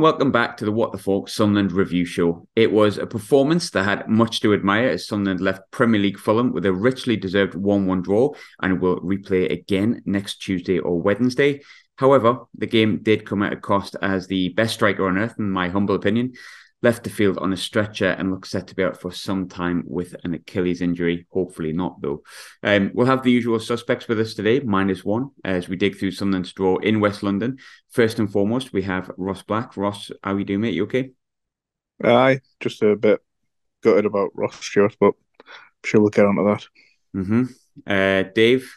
and welcome back to the What the Falk Sunderland review show. It was a performance that had much to admire as Sunderland left Premier League Fulham with a richly deserved 1 1 draw and will replay again next Tuesday or Wednesday. However, the game did come at a cost as the best striker on earth, in my humble opinion, left the field on a stretcher and looks set to be out for some time with an Achilles injury. Hopefully not, though. Um, we'll have the usual suspects with us today, minus one, as we dig through Sunderland's draw in West London. First and foremost, we have Ross Black. Ross, how are you doing, mate? You okay? Aye, just a bit gutted about Ross Stewart, but I'm sure we'll get onto that. Mm-hmm. Uh, Dave,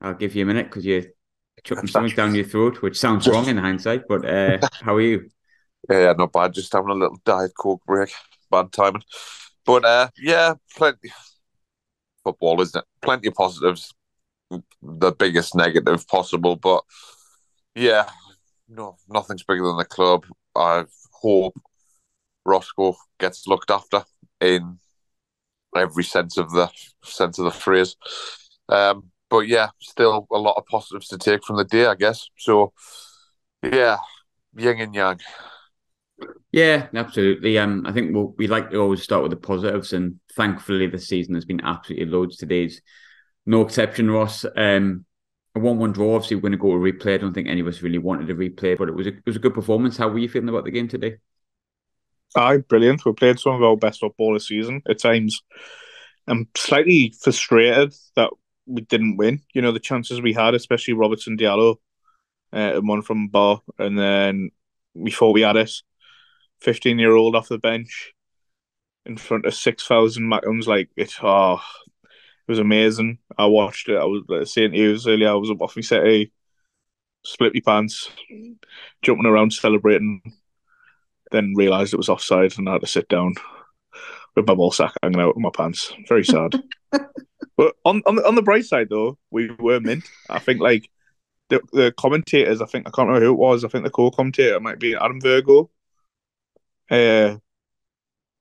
I'll give you a minute because you're chucking something down your throat, which sounds wrong in hindsight, but uh, how are you? Yeah, not bad. Just having a little diet coke break. Bad timing. But uh, yeah, plenty football, isn't it? Plenty of positives. The biggest negative possible, but yeah, no, nothing's bigger than the club. I hope Roscoe gets looked after in every sense of the sense of the phrase. Um, but yeah, still a lot of positives to take from the day, I guess. So yeah, yin and yang. Yeah, absolutely. Um, I think we'll, we like to always start with the positives, and thankfully the season has been absolutely loads. Today's no exception, Ross. Um, a one-one draw. Obviously, we're going to go to replay. I don't think any of us really wanted to replay, but it was a, it was a good performance. How were you feeling about the game today? Aye, brilliant. We played some of our best football this season. At times, I'm slightly frustrated that we didn't win. You know, the chances we had, especially Robertson Diallo, uh, one from Batth, and then we thought we had it. 15 year old off the bench in front of 6,000 Mackems. Like, it, oh, it was amazing. I watched it. I was like, saying to you earlier, I was up off my city, split my pants, jumping around celebrating, then realised it was offside and I had to sit down with my ball sack hanging out of my pants. Very sad. but on, on, on the bright side, though, we were mint. I think, like, the, the commentators, I think, I can't remember who it was. I think the co commentator might be Adam Virgo uh,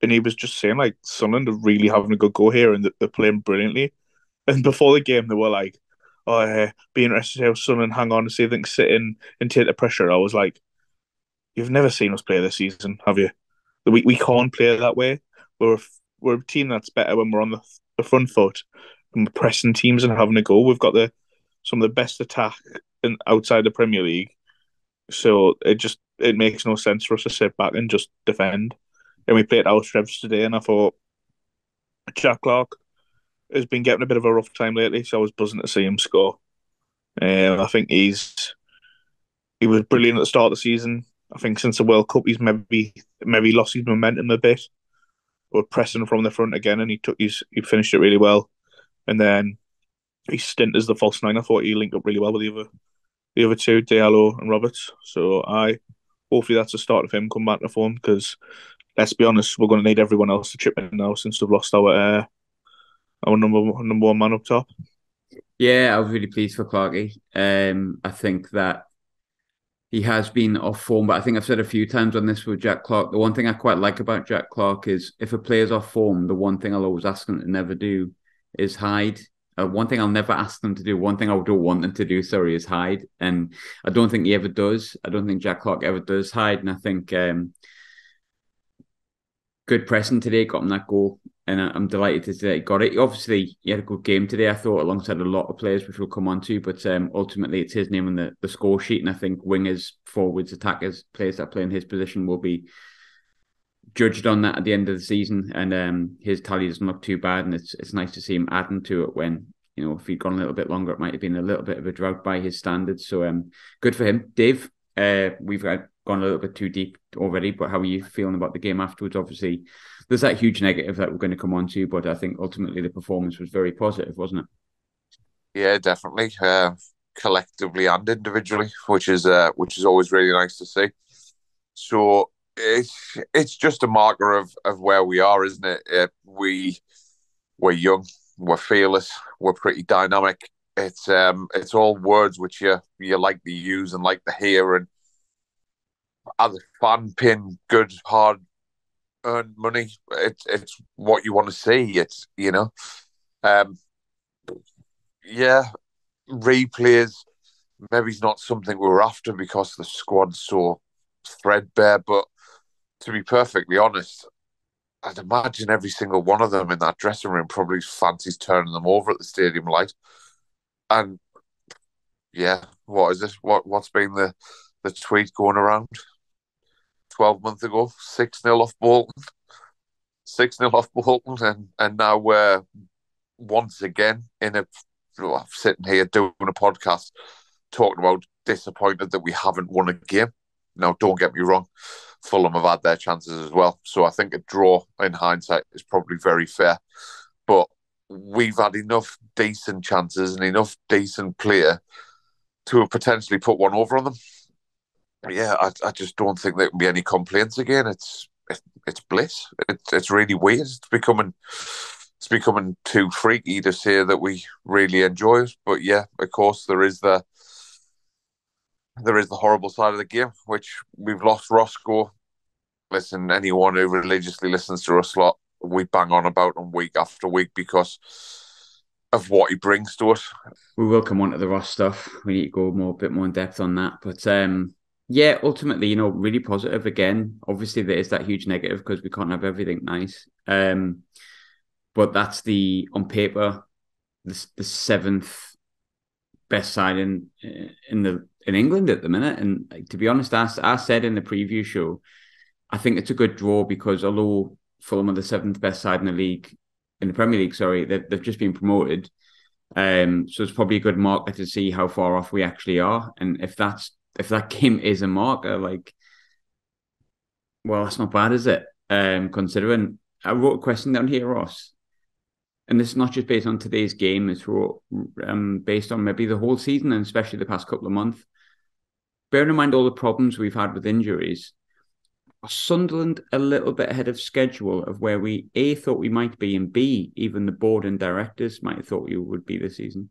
and he was just saying like Sunderland are really having a good go here and they're playing brilliantly. And before the game, they were like, "Oh, uh, be interested how Sunderland hang on and see if they can sit in and take the pressure." I was like, "You've never seen us play this season, have you? We we can't play that way. We're a, we're a team that's better when we're on the, the front foot and we're pressing teams and having a go. We've got the some of the best attack in, outside the Premier League, so it just it makes no sense for us to sit back and just defend. And we played our strengths today, and I thought Jack Clarke has been getting a bit of a rough time lately, so I was buzzing to see him score. Um, I think he's he was brilliant at the start of the season. I think since the World Cup, he's maybe maybe lost his momentum a bit. But pressing from the front again, and he took his he finished it really well. And then his stint as the false nine, I thought he linked up really well with the other the other two, Diallo and Roberts. So I hopefully that's the start of him coming back to form because let's be honest, we're going to need everyone else to chip in now since we've lost our uh, our number number one man up top. Yeah, I was really pleased for Clarkey. Um, I think that he has been off form, but I think I've said a few times on this with Jack Clarke. The one thing I quite like about Jack Clarke is if a player's off form, the one thing I'll always ask him to never do is hide. Uh, one thing I'll never ask them to do, one thing I don't want them to do, sorry, is hide. And I don't think he ever does. I don't think Jack Clarke ever does hide. And I think um, good pressing today got him that goal. And I'm delighted to say he got it. Obviously, he had a good game today, I thought, alongside a lot of players, which we'll come on to. But um, ultimately, it's his name on the, the score sheet. And I think wingers, forwards, attackers, players that play in his position will be judged on that at the end of the season, and um, his tally doesn't look too bad, and it's it's nice to see him adding to it when you know if he'd gone a little bit longer, it might have been a little bit of a drought by his standards. So um, good for him, Dave. Uh, we've gone a little bit too deep already, but how are you feeling about the game afterwards? Obviously, there's that huge negative that we're going to come on to, but I think ultimately the performance was very positive, wasn't it? Yeah, definitely. Uh, collectively and individually, which is uh, which is always really nice to see. So it's it's just a marker of of where we are, isn't it? it we we're young, we're fearless, we're pretty dynamic. It's um it's all words which you you like to use and like to hear, and as a fan, paying good hard earned money, it's it's what you want to see. It's you know, um, yeah, replays maybe it's not something we are after because the squad's so threadbare. But to be perfectly honest, I'd imagine every single one of them in that dressing room probably fancies turning them over at the stadium light. And yeah, what is this? What what's been the the tweet going around? Twelve months ago, six 0 off Bolton, six 0 off Bolton, and and now we're once again in a well, sitting here doing a podcast talking about disappointed that we haven't won a game. Now, don't get me wrong, Fulham have had their chances as well. So I think a draw in hindsight is probably very fair. But we've had enough decent chances and enough decent player to have potentially put one over on them. Yeah, I, I just don't think there can be any complaints again. It's it, it's bliss. It, it's really weird. It's becoming it's becoming too freaky to say that we really enjoy it. But yeah, of course, there is the there is the horrible side of the game, which we've lost Roscoe. Listen, anyone who religiously listens to us lot, we bang on about him week after week because of what he brings to us. We will come on to the Ross stuff. We need to go more a bit more in depth on that. But um yeah, ultimately, you know, really positive again. Obviously, there is that huge negative because we can't have everything nice. Um, but that's the on paper the, the seventh best side in in the in England at the minute. And to be honest, as I said in the preview show, I think it's a good draw because although Fulham are the seventh best side in the league, in the Premier League, sorry, they've, they've just been promoted. Um, so it's probably a good marker to see how far off we actually are, and if that's if that game is a marker, like, well, that's not bad, is it? Um, considering I wrote a question down here, Ross, and this is not just based on today's game; it's um, based on maybe the whole season and especially the past couple of months. Bearing in mind all the problems we've had with injuries, Sunderland a little bit ahead of schedule of where we A thought we might be and B even the board and directors might have thought you would be this season?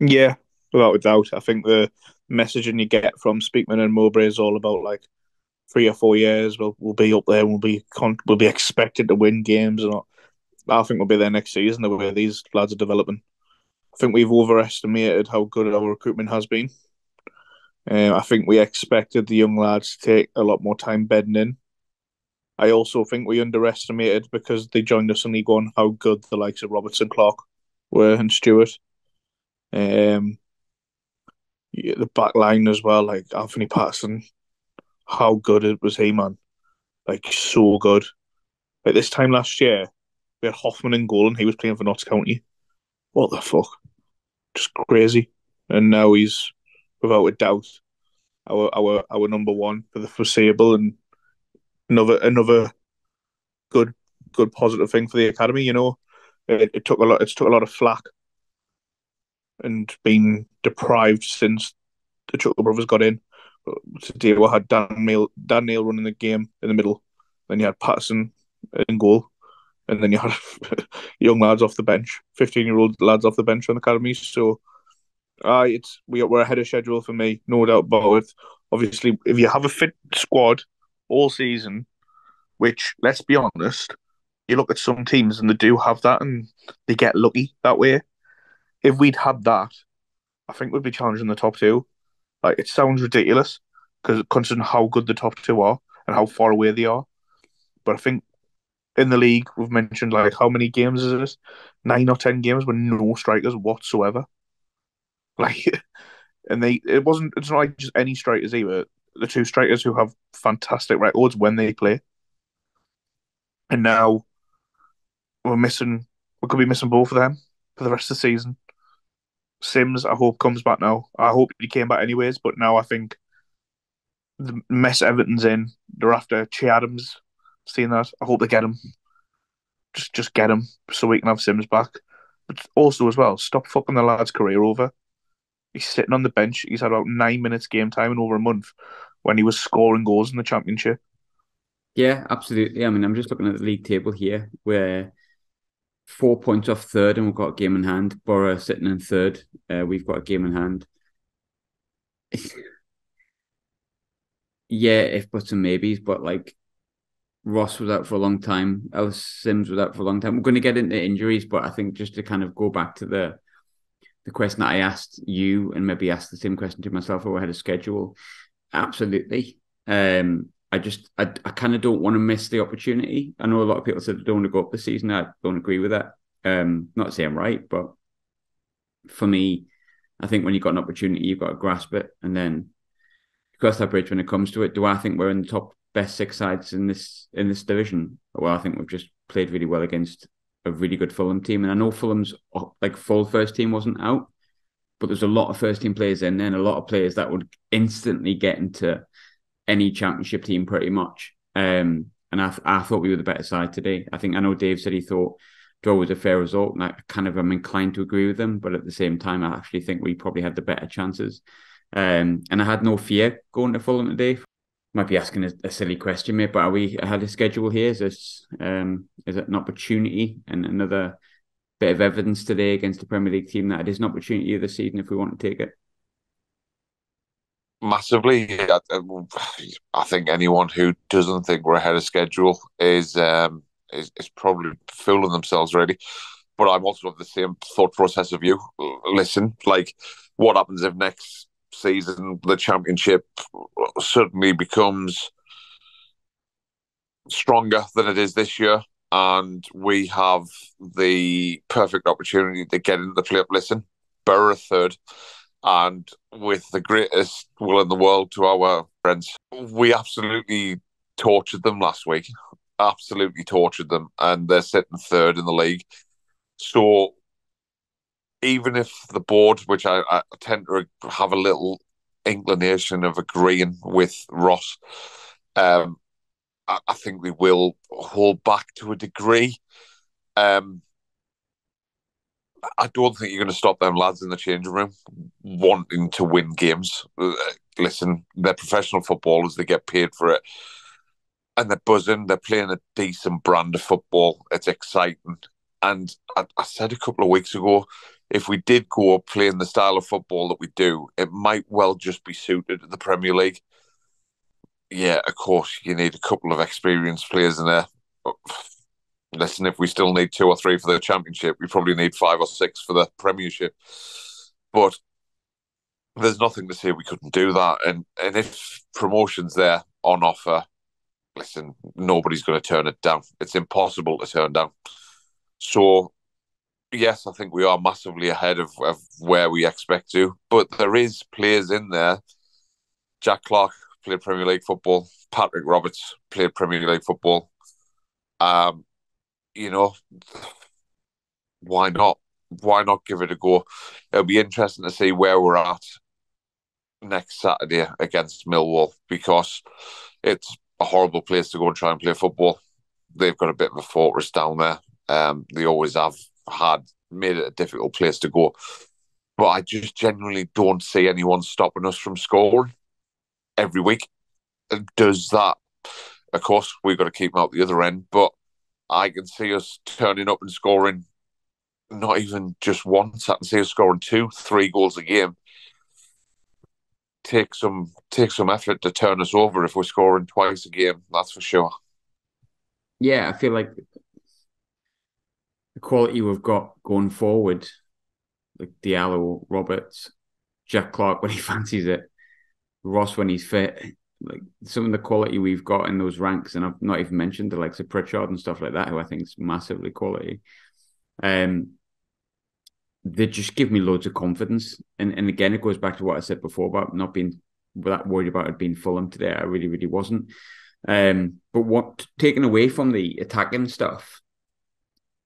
Yeah, without a doubt. I think the messaging you get from Speakman and Mowbray is all about like three or four years we'll we'll be up there. We'll be con- we'll be expected to win games, and I think we'll be there next season. The way these lads are developing, I think we've overestimated how good our recruitment has been. Um, I think we expected the young lads to take a lot more time bedding in. I also think we underestimated because they joined us in League One how good the likes of Robertson Clarke were and Stewart. Um, yeah, the back line as well, like Anthony Patterson, how good it was he, man. Like, so good. At this time last year, we had Hoffmann in goal and he was playing for Notts County. What the fuck? Just crazy. And now he's without a doubt our our our number one for the foreseeable and another another good good positive thing for the academy. You know, it, it took a lot. It's took a lot of flack and been deprived since the Chuckle brothers got in. Today we had Dan Neil, Dan Neil running the game in the middle. Then you had Patterson in goal, and then you had young lads off the bench, fifteen year old lads off the bench on the academy. So uh, it's we, we're ahead of schedule for me, no doubt about it. Obviously, if you have a fit squad all season, which let's be honest, you look at some teams and they do have that, and they get lucky that way. If we'd had that, I think we'd be challenging the top two. Like it sounds ridiculous because considering how good the top two are and how far away they are, but I think in the league we've mentioned like how many games is it? Nine or ten games with no strikers whatsoever. Like, and they it wasn't it's not like just any strikers either. The two strikers who have fantastic records when they play, and now we're missing. We could be missing both of them for the rest of the season. Sims, I hope comes back now. I hope he came back anyways, but now I think the mess Everton's in. They're after Che Adams. Seeing that, I hope they get him. Just, just get him so we can have Sims back. But also as well, stop fucking the lad's career over. He's sitting on the bench. He's had about nine minutes game time in over a month when he was scoring goals in the championship. Yeah, absolutely. I mean, I'm just looking at the league table here where four points off third and we've got a game in hand. Boro sitting in third. Uh, we've got a game in hand. yeah, if buts and maybes, but like Ross was out for a long time. Ellis Sims was out for a long time. We're going to get into injuries, but I think just to kind of go back to the the question that I asked you and maybe ask the same question to myself who had a schedule. absolutely. Um, I just I, I kind of don't want to miss the opportunity. I know a lot of people said they don't want to go up the season. I don't agree with that. Um, not to say I'm right, but for me, I think when you've got an opportunity, you've got to grasp it and then cross that bridge when it comes to it. Do I think we're in the top best six sides in this in this division? Well, I think we've just played really well against a really good Fulham team, and I know Fulham's like full first team wasn't out, but there's a lot of first team players in there and a lot of players that would instantly get into any championship team pretty much. Um, and I, I thought we were the better side today. I think I know Dave said he thought draw was a fair result, and I kind of am inclined to agree with them. But at the same time, I actually think we probably had the better chances. Um, and I had no fear going to Fulham today. Might be asking a, a silly question, mate, but are we ahead of schedule here? Is this um, is it an opportunity and another bit of evidence today against the Premier League team that it is an opportunity this season if we want to take it? Massively, I think anyone who doesn't think we're ahead of schedule is um, is, is probably fooling themselves, really. But I'm also of the same thought process of you. Listen, like, what happens if next season the championship uh, suddenly becomes stronger than it is this year? and we have the perfect opportunity to get into the playoff. Listen, Boro third, and with the greatest will in the world to our friends, we absolutely tortured them last week. Absolutely tortured them, and they're sitting third in the league. So, even if the board, which I, I tend to have a little inclination of agreeing with Ross, um, I, I think we will hold back to a degree. Um, I don't think you're going to stop them lads in the changing room wanting to win games. Uh, listen, they're professional footballers; they get paid for it, and they're buzzing. They're playing a decent brand of football. It's exciting, and I, I said a couple of weeks ago, if we did go up playing the style of football that we do, it might well just be suited to the Premier League yeah, of course, you need a couple of experienced players in there. Listen, if we still need two or three for the championship, we probably need five or six for the premiership. But there's nothing to say we couldn't do that. And and if promotion's there on offer, listen, nobody's going to turn it down. It's impossible to turn down. So, yes, I think we are massively ahead of, of where we expect to. But there is players in there. Jack Clarke played Premier League football. Patrick Roberts played Premier League football. Um, you know, why not? Why not give it a go? It'll be interesting to see where we're at next Saturday against Millwall because it's a horrible place to go and try and play football. They've got a bit of a fortress down there. Um, they always have had made it a difficult place to go. But I just genuinely don't see anyone stopping us from scoring every week. Does that? Of course, we've got to keep out the other end, but I can see us turning up and scoring not even just once. I can see us scoring two, three goals a game. Take some take some effort to turn us over if we're scoring twice a game. That's for sure. Yeah, I feel like quality we've got going forward, like Diallo, Roberts, Jack Clarke when he fancies it, Ross when he's fit, like some of the quality we've got in those ranks, and I've not even mentioned the likes of Pritchard and stuff like that, who I think is massively quality. Um, they just give me loads of confidence, and and again, it goes back to what I said before about not being that worried about it being Fulham today. I really, really wasn't. Um, but what taken away from the attacking stuff,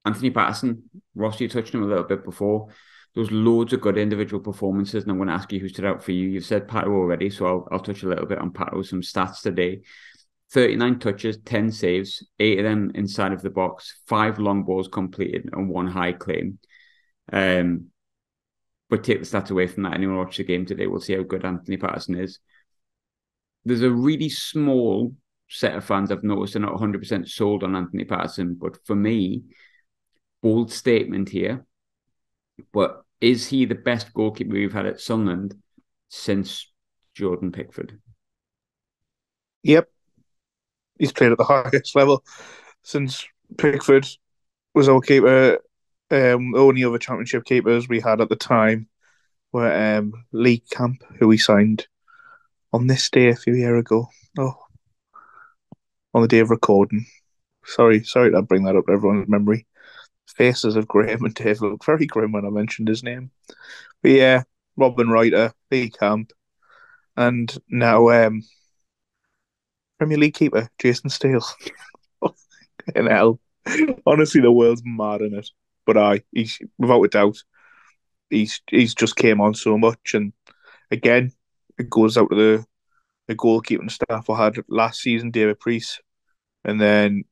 Anthony Patterson, Ross, you touched him a little bit before there's loads of good individual performances, and I'm going to ask you who stood out for you. You've said Pato already, so I'll, I'll touch a little bit on Pato, some stats today. 39 touches, 10 saves, eight of them inside of the box, five long balls completed, and one high claim. Um, but take the stats away from that. Anyone watch the game today we'll see how good Anthony Patterson is. There's a really small set of fans I've noticed are not 100% sold on Anthony Patterson, but for me, bold statement here but is he the best goalkeeper we've had at Sunderland since Jordan Pickford? Yep. He's played at the highest level since Pickford was our keeper. Um, the only other championship keepers we had at the time were um, Lee Camp, who we signed on this day a few years ago. Oh, on the day of recording. Sorry, sorry to bring that up to everyone's memory. Faces of Graham and Dave look very grim when I mentioned his name. But yeah, Robbin Ruiter, Lee Camp, and now um, Premier League keeper Jason Steele. In hell, honestly, the world's mad in it. But I, he's without a doubt, he's he's just came on so much, and again, it goes out to the the goalkeeping staff I had last season, David Priest, and then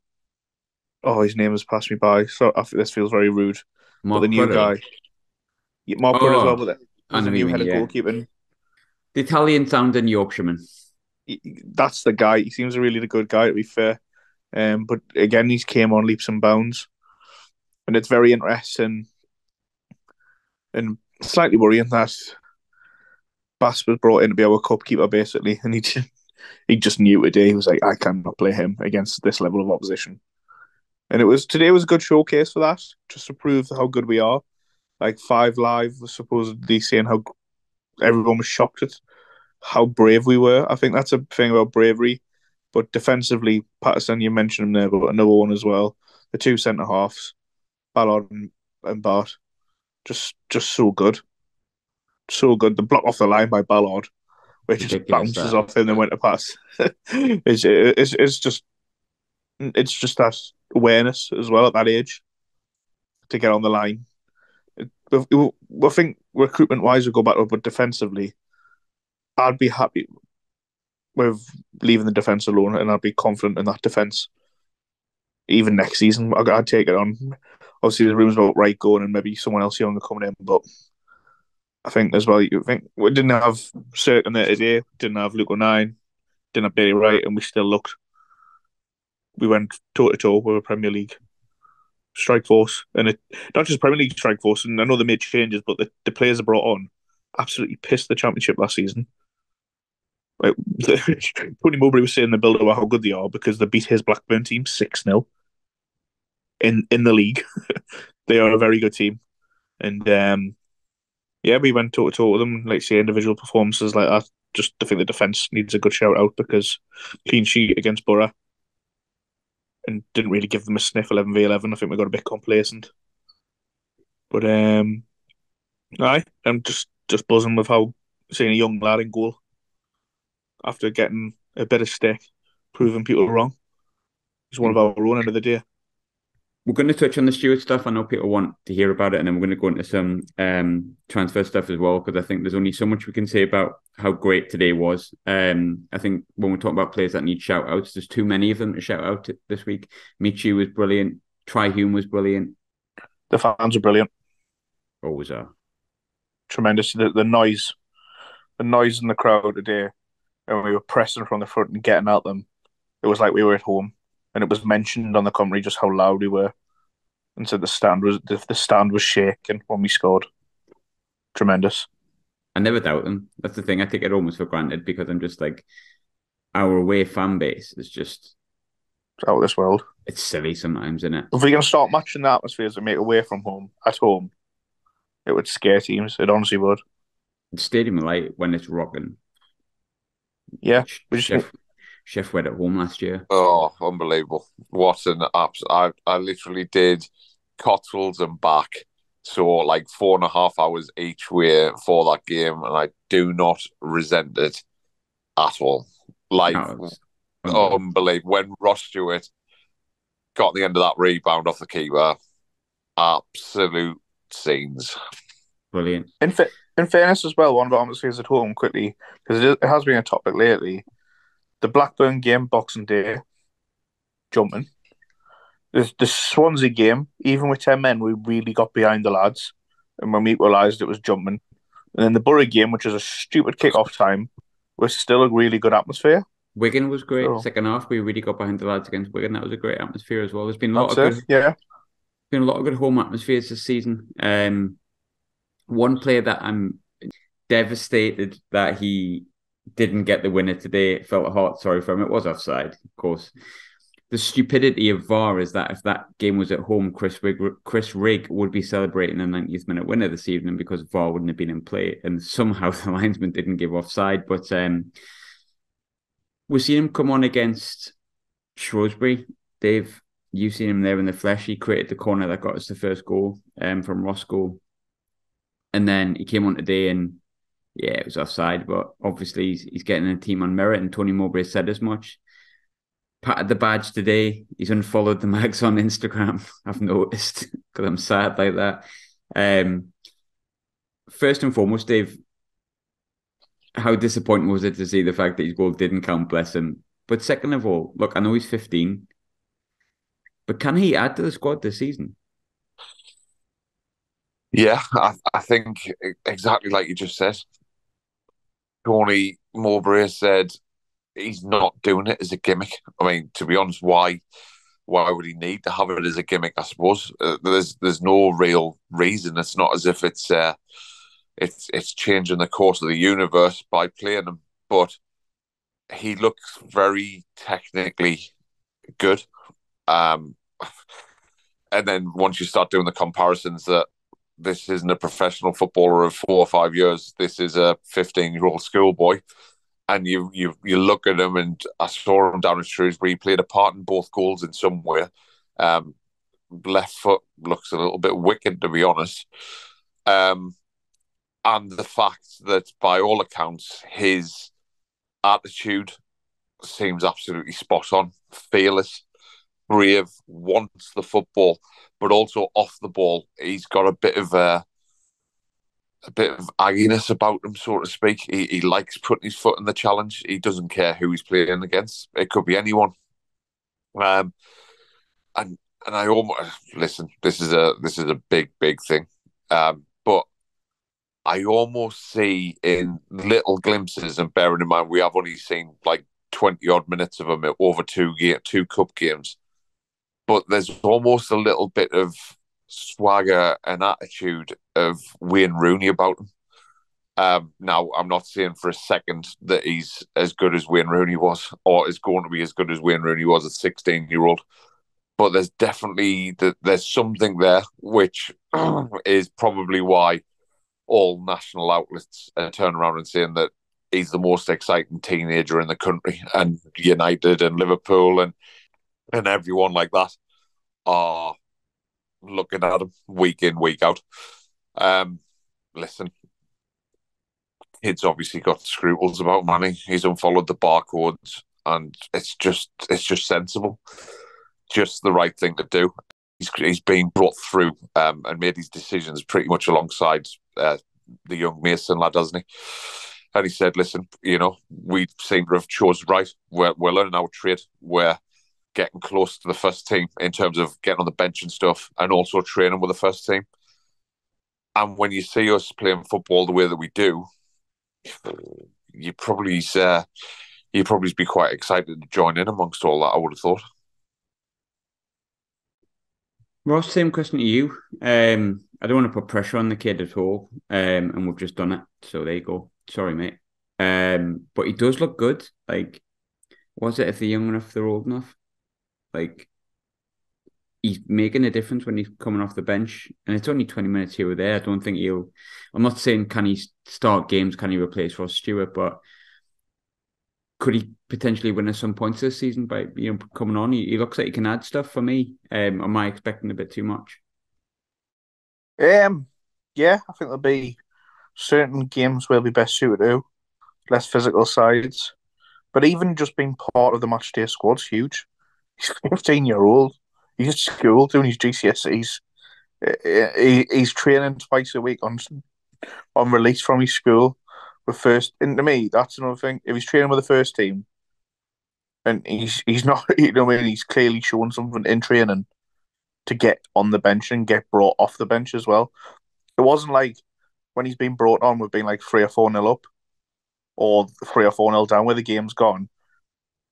oh, his name has passed me by. So I, think this feels very rude. Mark but the new Curry. guy, yeah, Mark oh, as well, but a new head of yeah. goalkeeping. The Italian sounding Yorkshireman. That's the guy. He seems a really good guy, to be fair. Um, but again, he's came on leaps and bounds, and it's very interesting and slightly worrying that Bass was brought in to be our cup keeper basically, and he just, he just knew today. He was like, I cannot play him against this level of opposition. And it was today was a good showcase for that, just to prove how good we are. Like Five Live was supposedly saying how everyone was shocked at how brave we were. I think that's a thing about bravery. But defensively, Patterson, you mentioned him there, but another one as well. The two centre halves, Ballard and, and Batth, just just so good, so good. The block off the line by Ballard, which just bounces that. off him and went to pass. it's, it's it's just it's just that awareness as well at that age to get on the line. I think recruitment wise, we go back but defensively, I'd be happy with leaving the defence alone, and I'd be confident in that defence. Even next season, I'd take it on. Obviously, there's rumours about Wright going and maybe someone else younger coming in, but I think as well. You think we didn't have certain there today, didn't have Luke O'Nien, didn't have Bailey Wright, and we still looked. We went toe to toe with a Premier League strike force, and it not just Premier League strike force. And I know they made changes, but the, the players they brought on absolutely pissed the championship last season. Like, Tony Mowbray was saying in the build about how good they are because they beat his Blackburn team six 0 in in the league. they are a very good team, and um, yeah, we went toe to toe with them. Like say individual performances like that. Just I think the defense needs a good shout out because clean sheet against Boro and didn't really give them a sniff 11 v 11. I think we got a bit complacent. But um, I I'm just just buzzing with how seeing a young lad in goal after getting a bit of stick, proving people wrong. He's one of our own end of the day. We're going to touch on the Stewart stuff. I know people want to hear about it, and then we're going to go into some um, transfer stuff as well because I think there's only so much we can say about how great today was. Um, I think when we talk about players that need shout outs, there's too many of them to shout out this week. Michut was brilliant. Hume was brilliant. The fans are brilliant. Always are. Tremendous. The, the noise, the noise in the crowd today, and we were pressing from the front and getting at them. It was like we were at home, and it was mentioned on the commentary just how loud we were, and so the stand was the, the stand was shaking when we scored. Tremendous. I never doubt them. That's the thing. I take it almost for granted because I'm just like our away fan base is just out of this world. It's silly sometimes, isn't it? If we can start matching the atmospheres and make away from home at home, it would scare teams. It honestly would. The stadium light when it's rocking. Yeah, we just Chef, Chef went at home last year. Oh, unbelievable! What an apps! I I literally did Cotswolds and back so like four and a half hours each way for that game, and I do not resent it at all. Like no, unbelievable. When Ross Stewart got the end of that rebound off the keeper, absolute scenes. Brilliant. In, fa- in fairness, as well, one of our atmospheres at home quickly because it, it has been a topic lately. The Blackburn game, Boxing Day, jumping the, the Swansea game, even with 10 men, we really got behind the lads. And when we realised it was jumping. And then the Boro game, which was a stupid kick-off time, was still a really good atmosphere. Wigan was great. So, Second half, we really got behind the lads against Wigan. That was a great atmosphere as well. There's been a lot of good, yeah. Been a lot of good home atmospheres this season. Um, one player that I'm devastated that he didn't get the winner today. Felt a heart sorry for him. It was offside, of course the stupidity of VAR is that if that game was at home, Chris Rigg, Chris Rigg would be celebrating a 90th minute winner this evening because VAR wouldn't have been in play, and somehow the linesman didn't give offside. But um, we've seen him come on against Shrewsbury. Dave, you've seen him there in the flesh. He created the corner that got us the first goal um, from Roscoe. And then he came on today and yeah, it was offside, but obviously he's, he's getting a team on merit, and Tony Mowbray said as much. Patted the badge today. He's unfollowed the mags on Instagram. I've noticed because I'm sad like that. Um, first and foremost, Dave, how disappointing was it to see the fact that his goal didn't count? Bless him. But second of all, look, I know he's 15, but can he add to the squad this season? Yeah, I, I think exactly like you just said. Tony Mowbray said he's not doing it as a gimmick. I mean, to be honest, why why would he need to have it as a gimmick? I suppose uh, there's there's no real reason. It's not as if it's uh, it's it's changing the course of the universe by playing him, but he looks very technically good. Um, and then once you start doing the comparisons that this isn't a professional footballer of four or five years, this is a 15 year old schoolboy. And you you you look at him, and I saw him down in Shrewsbury. He played a part in both goals in some way. Um, left foot looks a little bit wicked, to be honest. Um, and the fact that, by all accounts, his attitude seems absolutely spot on, fearless, brave, wants the football, but also off the ball, he's got a bit of a a bit of agginess about him, so to speak. He, he likes putting his foot in the challenge. He doesn't care who he's playing against. It could be anyone. Um, and and I almost listen. This is a this is a big big thing. Um, but I almost see in little glimpses, and bearing in mind we have only seen like twenty odd minutes of him over two game, two cup games, but there's almost a little bit of swagger and attitude of Wayne Rooney about him. Um, now, I'm not saying for a second that he's as good as Wayne Rooney was, or is going to be as good as Wayne Rooney was at 16 year old. But there's definitely that there's something there, which is probably why all national outlets uh, turn around and saying that he's the most exciting teenager in the country, and United and Liverpool and and everyone like that are looking at him week in week out. Um, listen, kid's obviously got scruples about money. He's unfollowed the barcodes, and it's just it's just sensible, just the right thing to do. He's he's been brought through um, and made his decisions pretty much alongside uh, the young Mason lad, doesn't he? And he said, "Listen, you know, we seem to have chose right. We're we're learning our trade. We're getting close to the first team in terms of getting on the bench and stuff, and also training with the first team. And when you see us playing football the way that we do, you probably uh, you probably be quite excited to join in amongst all that. I would have thought. Ross, same question to you. Um, I don't want to put pressure on the kid at all, um, and we've just done it. So there you go. Sorry, mate. Um, but he does look good. Like, was it if they're young enough, they're old enough? Like, he's making a difference when he's coming off the bench, and it's only twenty minutes here or there. I don't think he'll. I'm not saying can he start games, can he replace Ross Stewart, but could he potentially win at some points this season by you know coming on? He, he looks like he can add stuff for me. Um, am I expecting a bit too much? Um, yeah, I think there'll be certain games where be best suited to less physical sides, but even just being part of the match day squad's huge. He's 15 year old. He's at school doing his GCSEs. Eh, eh, he, he's training twice a week on on release from his school with first. And to me, that's another thing. If he's training with the first team, and he's he's not, you know, I mean, he's clearly shown something in training to get on the bench and get brought off the bench as well. It wasn't like when he's been brought on, we've been like three or four nil up, or three or four nil down, where the game's gone.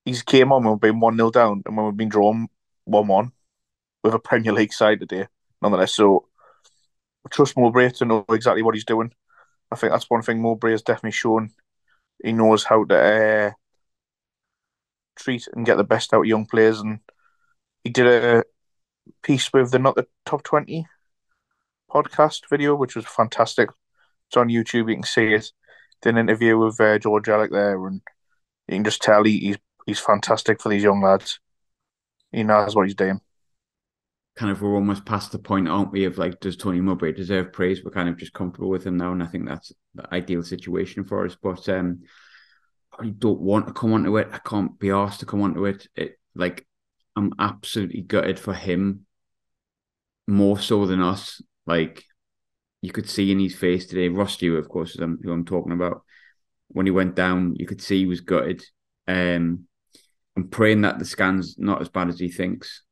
He's came on when we've been one nil down, and when we've been drawn one one with a Premier League side today, nonetheless. So I trust Mowbray to know exactly what he's doing. I think that's one thing Mowbray has definitely shown. He knows how to uh, treat and get the best out of young players, and he did a piece with the not the top twenty podcast video, which was fantastic. It's on YouTube. You can see it. Did an interview with uh, George Elek there, and you can just tell he, he's he's fantastic for these young lads. He knows what he's doing. Kind of, we're almost past the point, aren't we? Of like, does Tony Mowbray deserve praise? We're kind of just comfortable with him now, and I think that's the ideal situation for us. But um, I don't want to come onto it. I can't be asked to come onto it. It like I'm absolutely gutted for him, more so than us. Like you could see in his face today. Ross Stewart, of course, is who I'm talking about. When he went down, you could see he was gutted. Um, I'm praying that the scan's not as bad as he thinks.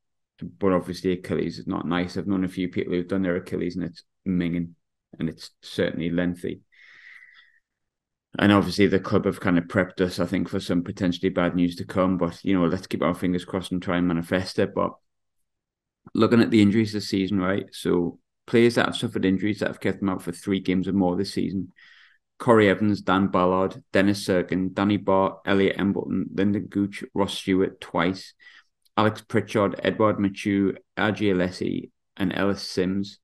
But obviously, Achilles is not nice. I've known a few people who've done their Achilles and it's minging and it's certainly lengthy. And obviously, the club have kind of prepped us, I think, for some potentially bad news to come. But, you know, let's keep our fingers crossed and try and manifest it. But looking at the injuries this season, right? So, players that have suffered injuries that have kept them out for three games or more this season Corey Evans, Dan Ballard, Dennis Cirkin, Danny Batth, Elliot Embleton, Lynden Gooch, Ross Stewart twice, Alex Pritchard, Edward Mathieu, Aji Alese, and Ellis Sims.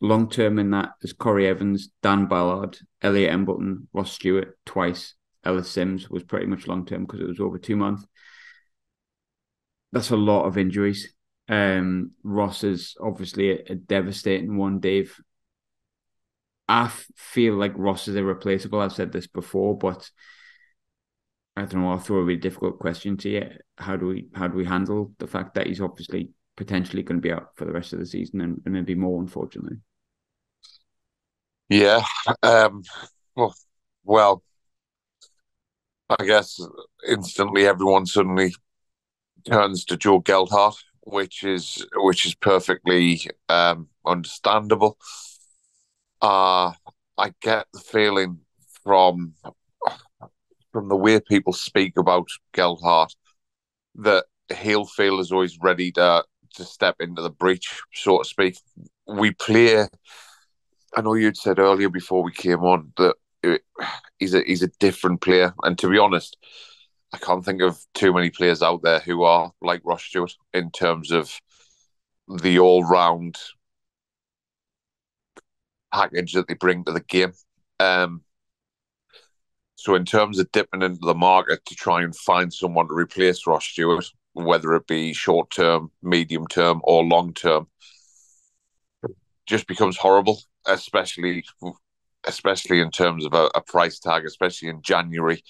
Long term in that is Corey Evans, Dan Ballard, Elliot Embleton, Ross Stewart twice. Ellis Sims was pretty much long term because it was over two months. That's a lot of injuries. Um, Ross is obviously a, a devastating one, Dave. I feel like Ross is irreplaceable. I've said this before, but I don't know. I'll throw a really difficult question to you. How do we how do we handle the fact that he's obviously potentially going to be out for the rest of the season and, and maybe more, unfortunately? Yeah. Um, well, well, I guess instantly everyone suddenly turns to Joe Gelhardt, which is which is perfectly um, understandable uh, I get the feeling from from the way people speak about Gelhardt that he'll feel as always ready to to step into the breach, so to speak. We play. I know you'd said earlier before we came on that it, he's a he's a different player, and to be honest, I can't think of too many players out there who are like Ross Stewart in terms of the all round package that they bring to the game. Um, so in terms of dipping into the market to try and find someone to replace Ross Stewart, whether it be short term, medium term, or long term, just becomes horrible, especially especially in terms of a, a, price tag, especially in January.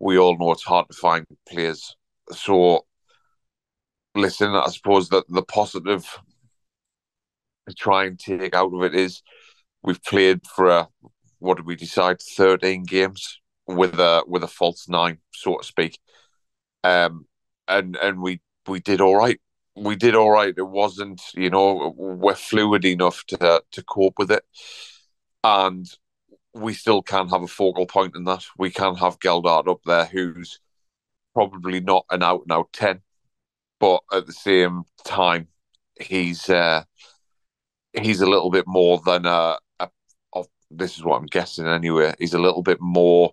We all know it's hard to find players. So listen, I suppose that the positive to try and take out of it is we've played for a what did we decide? Thirteen games with a with a false nine, so to speak. Um, and and we we did all right. We did all right. It wasn't, you know, we're fluid enough to to cope with it, and we still can have a focal point in that. We can have Gelhardt up there, who's probably not an out and out ten, but at the same time, he's uh, he's a little bit more than a, this is what I'm guessing anyway, he's a little bit more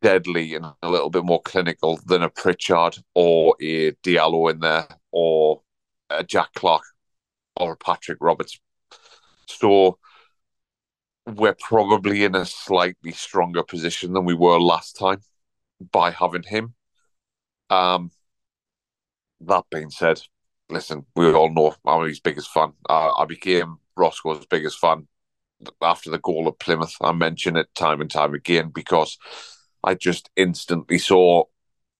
deadly and a little bit more clinical than a Pritchard or a Diallo in there or a Jack Clarke or a Patrick Roberts. So we're probably in a slightly stronger position than we were last time by having him. Um, that being said, listen, we all know I'm his biggest fan. I, I became Roscoe's biggest fan after the goal at Plymouth. I mention it time and time again because I just instantly saw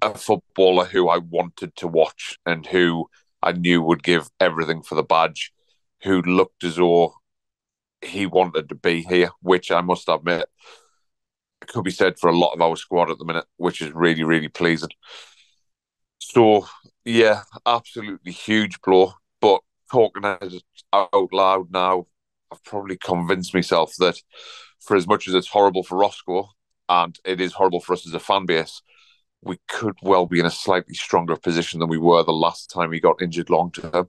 a footballer who I wanted to watch and who I knew would give everything for the badge, who looked as though he wanted to be here, which I must admit could be said for a lot of our squad at the minute, which is really, really pleasing. So, yeah, absolutely huge blow. But talking out loud now, I've probably convinced myself that for as much as it's horrible for Roscoe and it is horrible for us as a fan base, we could well be in a slightly stronger position than we were the last time he got injured long term.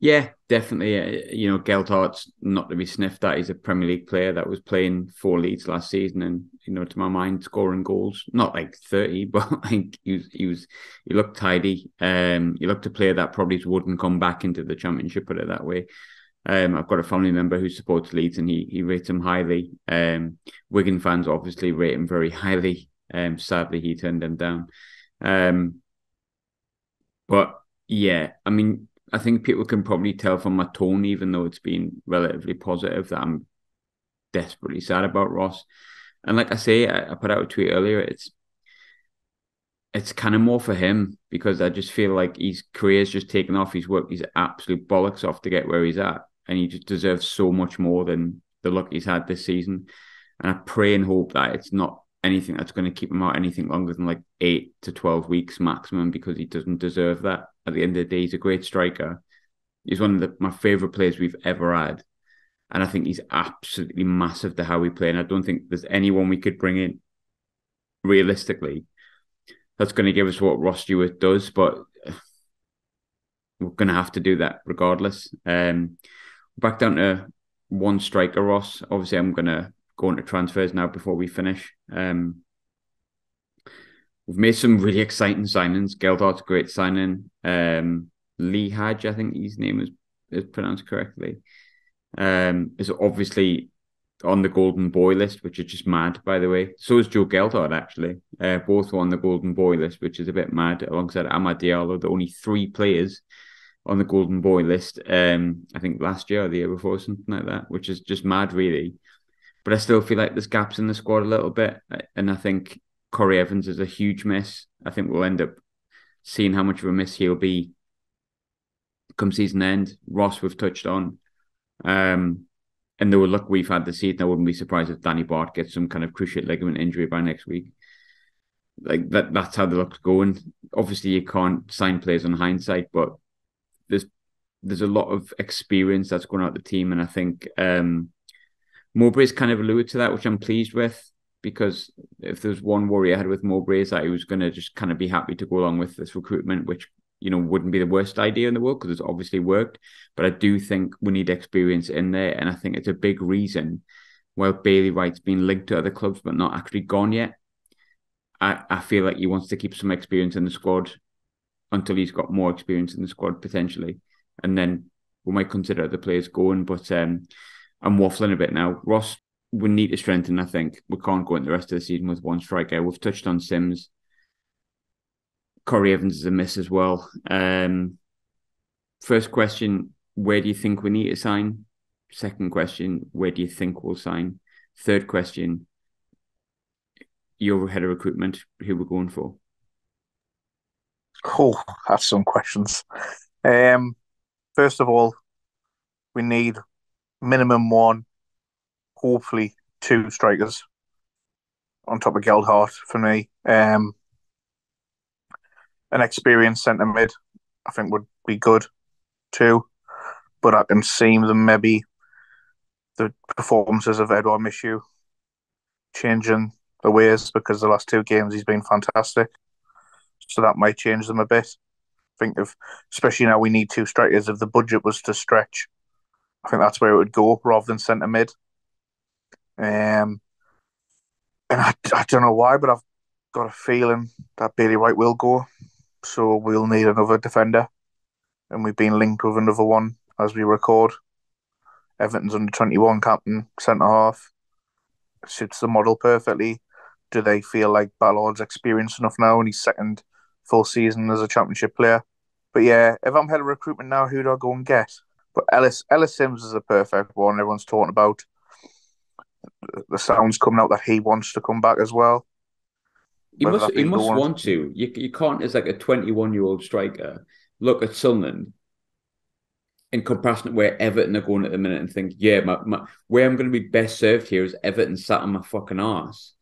Yeah, definitely. Uh, you know, Gelhardt's not to be sniffed at. He's a Premier League player that was playing four leagues last season, and you know, to my mind, scoring goals. Not like thirty, but like he was, he was, he looked tidy. Um, he looked a player that probably wouldn't come back into the Championship, put it that way. Um, I've got a family member who supports Leeds and he he rates him highly. Um, Wigan fans obviously rate him very highly. Um, sadly, he turned them down. Um, but yeah, I mean, I think people can probably tell from my tone, even though it's been relatively positive, that I'm desperately sad about Ross. And like I say, I, I put out a tweet earlier. It's it's kind of more for him because I just feel like his career's just taken off. He's worked his absolute bollocks off to get where he's at, and he just deserves so much more than the luck he's had this season. And I pray and hope that it's not anything that's going to keep him out anything longer than like eight to 12 weeks maximum because he doesn't deserve that. At the end of the day, he's a great striker. He's one of the, my favourite players we've ever had. And I think he's absolutely massive to how we play. And I don't think there's anyone we could bring in realistically that's going to give us what Ross Stewart does. But we're going to have to do that regardless. Um, back down to one striker, Ross. Obviously, I'm going to go into transfers now before we finish. Um, we've made some really exciting signings. Gelhardt's a great signing. Um, Lihadji, I think his name is, is pronounced correctly, um, is obviously on the golden boy list, which is just mad, by the way. So is Joe Gelhardt, actually. Uh, both on the golden boy list, which is a bit mad, alongside Amad Diallo, the only three players on the golden boy list. Um, I think last year or the year before, something like that, which is just mad, really. But I still feel like there's gaps in the squad a little bit, and I think Corey Evans is a huge miss. I think we'll end up seeing how much of a miss he'll be come season end. Ross, we've touched on. Um, and the luck we've had this season, I wouldn't be surprised if Danny Batth gets some kind of cruciate ligament injury by next week. Like that, that's how the look's going. Obviously, you can't sign players on hindsight, but there's there's a lot of experience that's going out the team, and I think um, Mowbray's kind of alluded to that, which I'm pleased with because if there's one worry I had with Mowbray is that he was going to just kind of be happy to go along with this recruitment, which you know wouldn't be the worst idea in the world because it's obviously worked. But I do think we need experience in there, and I think it's a big reason why Bailey Wright's been linked to other clubs but not actually gone yet. I, I feel like he wants to keep some experience in the squad until he's got more experience in the squad potentially, and then we might consider the players going. But um, I'm waffling a bit now. Ross, we need to strengthen. I think we can't go into the rest of the season with one striker. We've touched on Simms. Corey Evans is a miss as well. Um, first question: Where do you think we need to sign? Second question: Where do you think we'll sign? Third question: Your head of recruitment, who we're going for? Oh, that's some questions. Um, first of all, we need minimum one, hopefully two strikers on top of Gelhardt for me. Um, an experienced centre mid, I think would be good too. But I can see them maybe the performances of Edouard Michut changing the ways because the last two games he's been fantastic. So that might change them a bit. I think if, especially now we need two strikers, if the budget was to stretch, I think that's where it would go rather than centre mid. Um, and I, I don't know why, but I've got a feeling that Bailey Wright will go. So we'll need another defender. And we've been linked with another one as we record. Everton's under 21 captain, centre half. Suits the model perfectly. Do they feel like Ballard's experienced enough now and he's second full season as a championship player? But yeah, if I'm head of recruitment now, who do I go and get? But Ellis Ellis Simms is a perfect one. Everyone's talking about the sounds coming out that he wants to come back as well. He must. He must want to. You you can't as like a twenty one year old striker look at Sunderland in comparison to where Everton are going at the minute and think, yeah, my, my, where I'm going to be best served here is Everton sat on my fucking ass,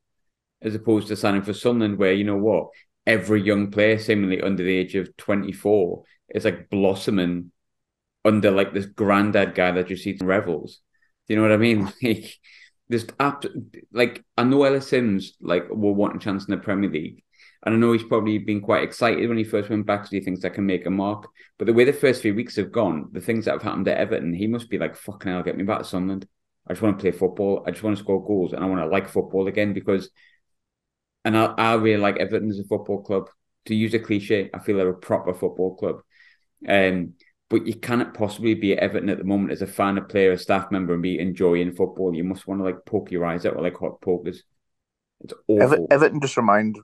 as opposed to signing for Sunderland, where you know what, every young player seemingly under the age of 24 is like blossoming under like this granddad guy that you see in Revels. Do you know what I mean? Like, there's app like I know Ellis Simms like will want a chance in the Premier League. And I know he's probably been quite excited when he first went back because he thinks I can make a mark. But the way the first few weeks have gone, the things that have happened at Everton, he must be like, fucking hell, get me back to Sunderland. I just want to play football. I just want to score goals and I want to like football again because, and I, I really like Everton as a football club. To use a cliche, I feel they're a proper football club. Um, but you cannot possibly be at Everton at the moment as a fan, a player, a staff member, and be enjoying football. You must want to like poke your eyes out with like hot pokers. It's awful. Ever- Everton just remind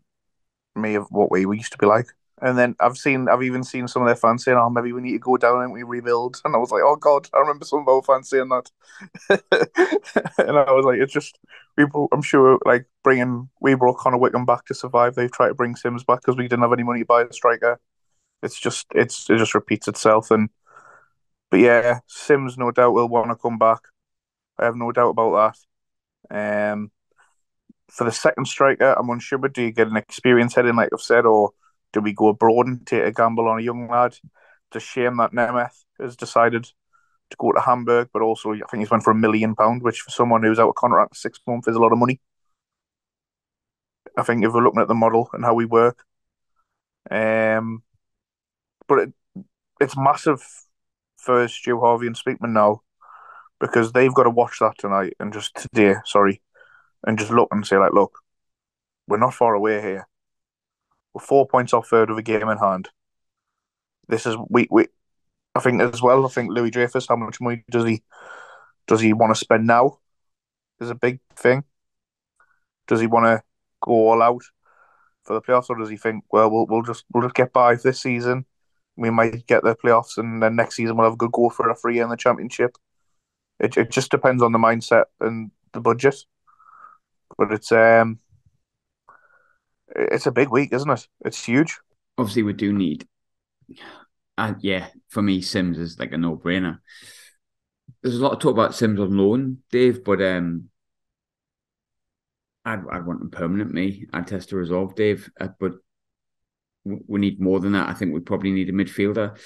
me of what we, we used to be like. And then I've seen, I've even seen some of their fans saying, "Oh, maybe we need to go down and we rebuild." And I was like, "Oh God!" I remember some of our fans saying that, and I was like, "It's just we. brought- I'm sure, like bringing we brought Connor Wickham back to survive. They've tried to bring Simms back because we didn't have any money to buy a striker. It's just, it's it just repeats itself. And but yeah, Simms no doubt will want to come back. I have no doubt about that. Um, for the second striker, I'm unsure. But do you get an experienced head in, like I've said, or do we go abroad and take a gamble on a young lad? It's a shame that Nemeth has decided to go to Hamburg, but also I think he's went for a million pound, which for someone who's out of contract for six months is a lot of money. I think if we're looking at the model and how we work, um, but it, it's massive for Stu Harvey and Speakman now because they've got to watch that tonight and just today, sorry, and just look and say like, look, we're not far away here. We're four points off third with a game in hand. This is we we. I think as well. I think Louis Dreyfus. How much money does he does he want to spend now? Is a big thing. Does he want to go all out for the playoffs, or does he think, well, we'll we'll just we'll just get by this season. We might get the playoffs, and then next season we'll have a good go for a free in the championship. It it just depends on the mindset and the budget. But it's um, it's a big week, isn't it? It's huge. Obviously, we do need. And yeah, for me, Simms is like a no-brainer. There's a lot of talk about Simms on loan, Dave, but um, I'd I'd want him permanent. Me, I'd test to resolve, Dave. Uh, but we need more than that. I think we probably need a midfielder.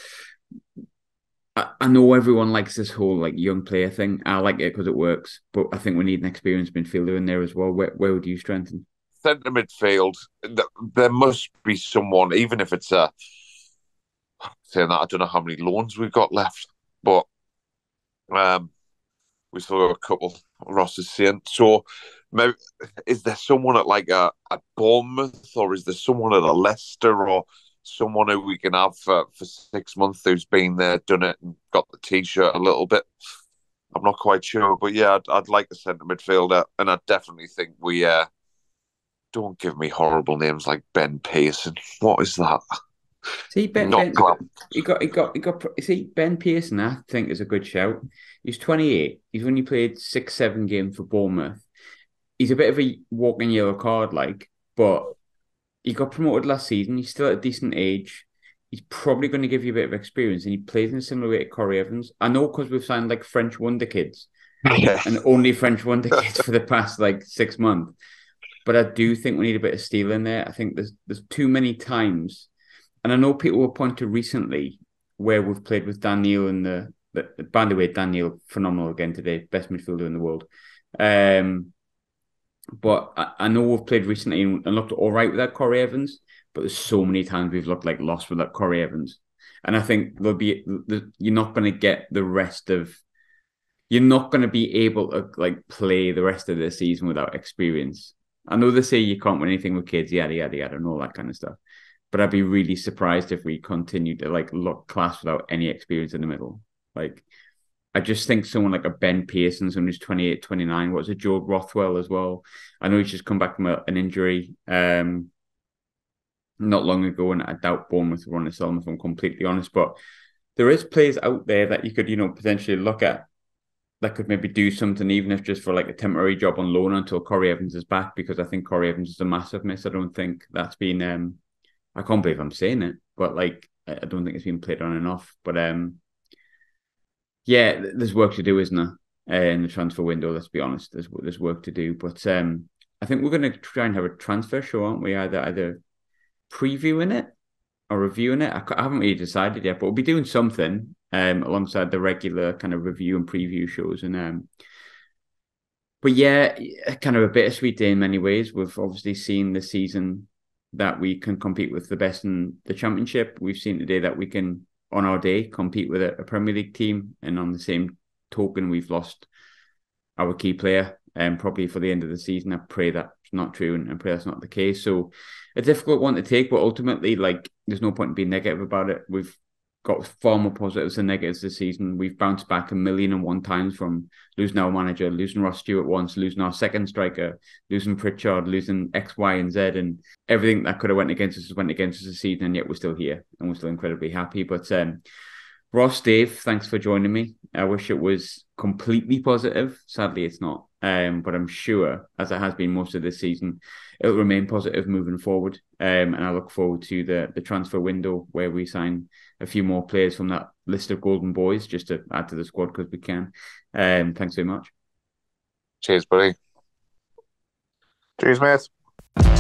I, I know everyone likes this whole like young player thing. I like it because it works, but I think we need an experienced midfielder in there as well. Where where would you strengthen? Centre midfield, th- there must be someone, even if it's a saying that I don't know how many loans we've got left, but um, we still got a couple. Ross is saying so. Maybe is there someone at like a at Bournemouth, or is there someone at a Leicester, or someone who we can have for, for six months who's been there, done it, and got the t-shirt a little bit? I'm not quite sure, but yeah, I'd, I'd like a centre midfielder, and I definitely think we uh, don't give me horrible names like Ben Pearson. What is that? See Ben, Not ben Glam. he got he got he got see Ben Pearson. I think is a good shout. He's 28. He's only played six seven games for Bournemouth. He's a bit of a walking yellow card, like, but he got promoted last season. He's still at a decent age. He's probably going to give you a bit of experience, and he plays in a similar way to Corey Evans. I know because we've signed like French wonder kids Yeah. and only French wonder kids for the past like six months. But I do think we need a bit of steel in there. I think there's there's too many times, and I know people will point to recently where we've played with Dan Neil and the, the by the way, Dan Neil phenomenal again today, best midfielder in the world. Um, but I, I know we've played recently and, looked all right without Corey Evans, but there's so many times we've looked like lost without Corey Evans, and I think there'll be you're not going to get the rest of you're not going to be able to like play the rest of the season without experience. I know they say you can't win anything with kids, yada yada yada, and all that kind of stuff. But I'd be really surprised if we continue to like look class without any experience in the middle. Like, I just think someone like a Ben Pearson, someone who's 28, 29, what's a Joe Rothwell as well. I know he's just come back from a, an injury um, not long ago, and I doubt Bournemouth will want to sell if I'm completely honest. But there is players out there that you could, you know, potentially look at that could maybe do something, even if just for like a temporary job on loan until Corey Evans is back, because I think Corey Evans is a massive miss. I don't think that's been um I can't believe I'm saying it, but like I I don't think it's been played on enough. But um yeah, there's work to do, isn't there? Uh, in the transfer window, let's be honest. There's there's work to do. But um I think we're gonna try and have a transfer show, aren't we? Either either previewing it or reviewing it. I haven't really decided yet, but we'll be doing something um alongside the regular kind of review and preview shows. And um but yeah, kind of a bittersweet day in many ways. We've obviously seen the season that we can compete with the best in the championship. We've seen today that we can, on our day, compete with a, a Premier League team. And on the same token, we've lost our key player and um, probably for the end of the season. I pray that's not true and, and pray that's not the case. So a difficult one to take, but ultimately, like, there's no point in being negative about it. We've got far more positives than negatives this season. We've bounced back a million and one times from losing our manager, losing Ross Stewart once, losing our second striker, losing Pritchard, losing X, Y, and Z, and everything that could have went against us has went against us this season, and yet we're still here and we're still incredibly happy. But um, Ross, Dave, thanks for joining me. I wish it was completely positive. Sadly, it's not. Um, but I'm sure, as it has been most of this season, it'll remain positive moving forward. Um, and I look forward to the the transfer window where we sign a few more players from that list of golden boys just to add to the squad because we can. Um, thanks very much. Cheers, buddy. Cheers, mate.